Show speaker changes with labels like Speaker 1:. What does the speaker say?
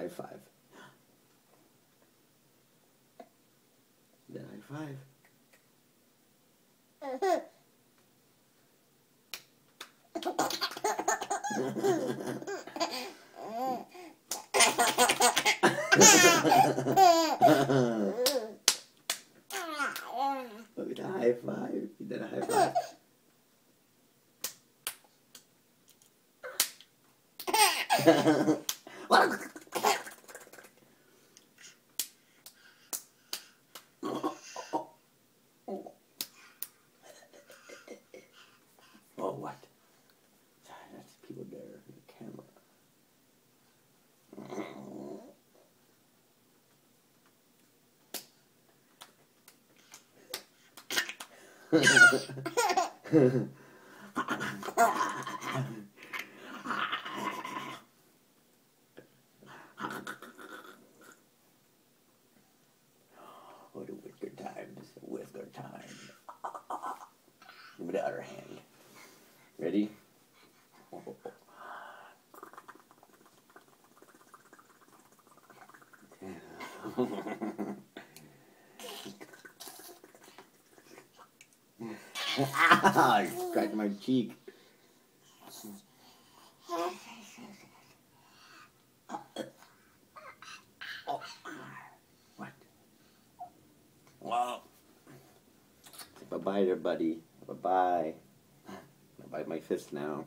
Speaker 1: high five. Then high five. Look at the high five. He did a high five. what? Oh, the whisker time. Is the whisker time. Give me the other hand. Ready? Ah, scratched my cheek. What? Wow. Bye bye there, buddy. Bye bye. I bite my fist now.